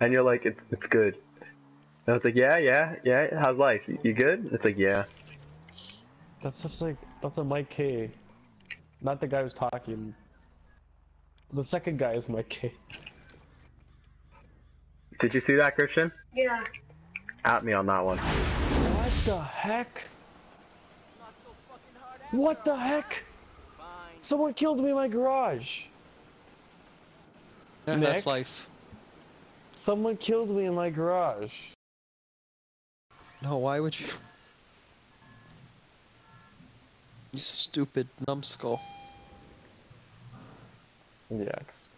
and you're like, it's it's good. And it's like, yeah, yeah, yeah. How's life? You, you good? It's like, yeah. That's just like that's a Mike K. Not the guy who's talking. The second guy is Mike K. Did you see that, Christian? Yeah. At me on that one. What the heck? What the heck? Someone killed me in my garage. Yeah, Nick? that's life. Someone killed me in my garage. No, why would you? You stupid numbskull. Yes.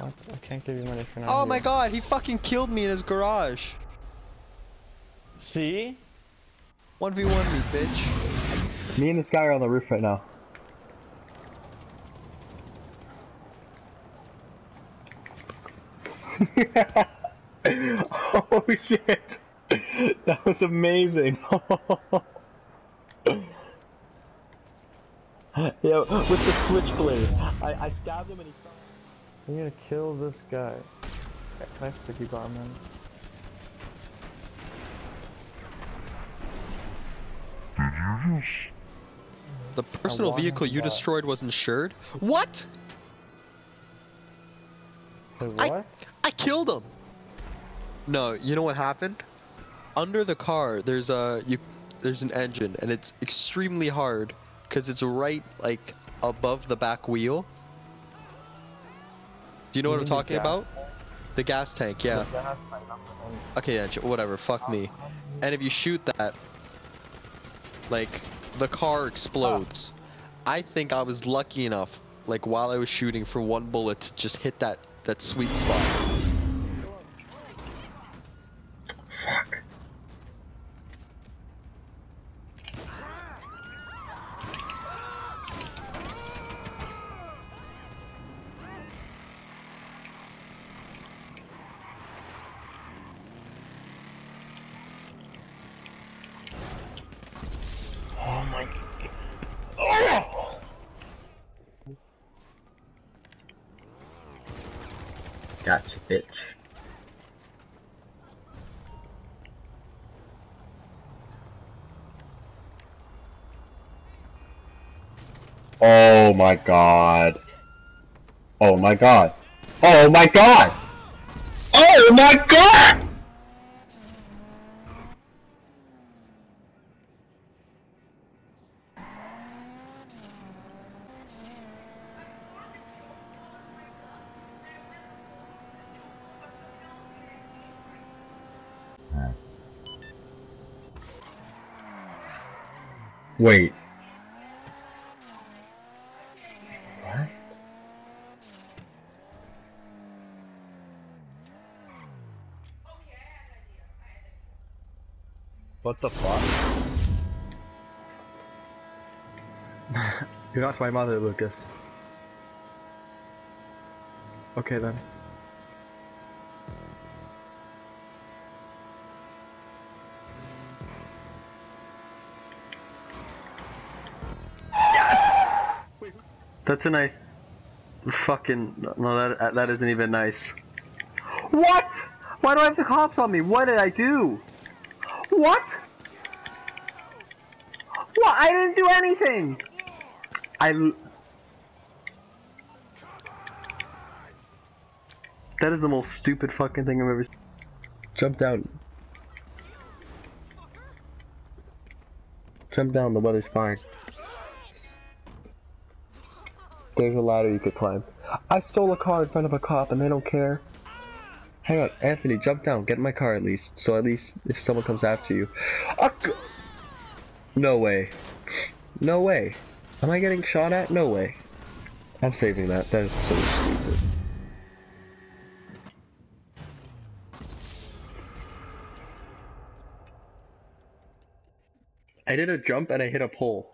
I can't give you money for now. Oh my god, he fucking killed me in his garage. See? 1v1 me, bitch. Me and this guy are on the roof right now. Oh shit! That was amazing. Yo, with the switchblade, I, I stabbed him and he fell. We need to kill this guy. Okay, Can I sticky bomb him? The personal vehicle you back. destroyed was insured? What? Wait, what? I killed him. No, you know what happened? Under the car, there's a you, there's an engine, and it's extremely hard because it's right like above the back wheel. Do you know You what I'm the talking about? The gas tank, yeah. Okay, yeah, whatever. Fuck me. And if you shoot that, like, the car explodes. I think I was lucky enough, like, while I was shooting for one bullet to just hit that that sweet spot. Fuck. Oh my. Oh! Gotcha, bitch. Oh my god. Oh my god. Oh my god! Oh my god! Wait. What? What the fuck? You're not my mother, Lucas. Okay then. That's a nice fucking no that that isn't even nice. What? Why do I have the cops on me? What did I do? What? What? I didn't do anything. I. That is the most stupid fucking thing I've ever seen. Jump down. Jump down, the weather's fine. There's a ladder you could climb. I stole a car in front of a cop and they don't care. Hang on, Anthony, jump down. Get in my car at least. So at least if someone comes after you. No way. No way. Am I getting shot at? No way. I'm saving that. That is so stupid. I did a jump and I hit a pole.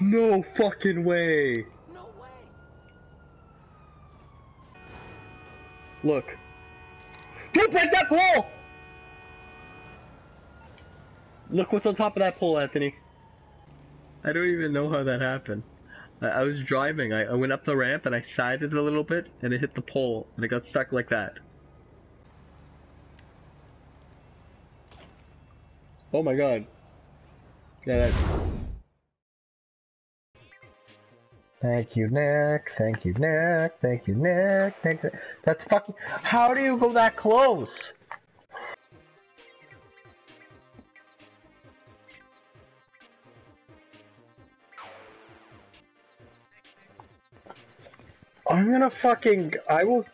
No fucking way! No way. Look. Dude, break that pole! Look what's on top of that pole, Anthony. I don't even know how that happened. I, I was driving, I, I went up the ramp and I sided a little bit and it hit the pole and it got stuck like that. Oh my god. Yeah, that... Thank you, Nick. Thank you, Nick. Thank you, Nick. Thank you. That's fucking. How do you go that close? I'm gonna fucking. I will.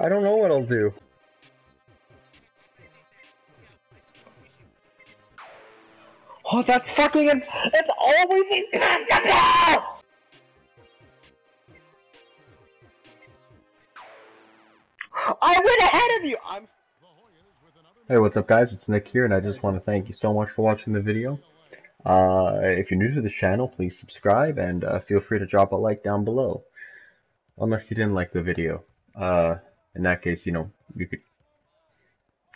I don't know what I'll do. Oh, that's fucking. It's always impossible! I went ahead of you! I'm. Hey, what's up, guys? It's Nick here, and I just want to thank you so much for watching the video. Uh, if you're new to this channel, please subscribe, and uh, feel free to drop a like down below. Unless you didn't like the video. Uh, in that case, you know, you could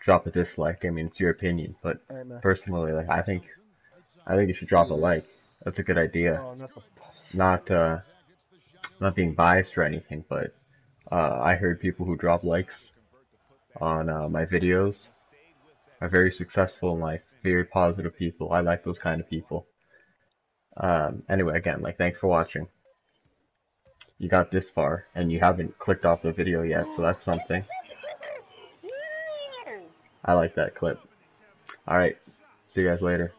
drop a dislike. I mean, it's your opinion, but personally, like, I think, I think you should drop a like. That's a good idea. Not, uh, not being biased or anything, but uh, I heard people who drop likes on uh, my videos are very successful in life, very positive people. I like those kind of people. Um, anyway, again, like, thanks for watching. You got this far, and you haven't clicked off the video yet, so that's something. I like that clip. Alright, see you guys later.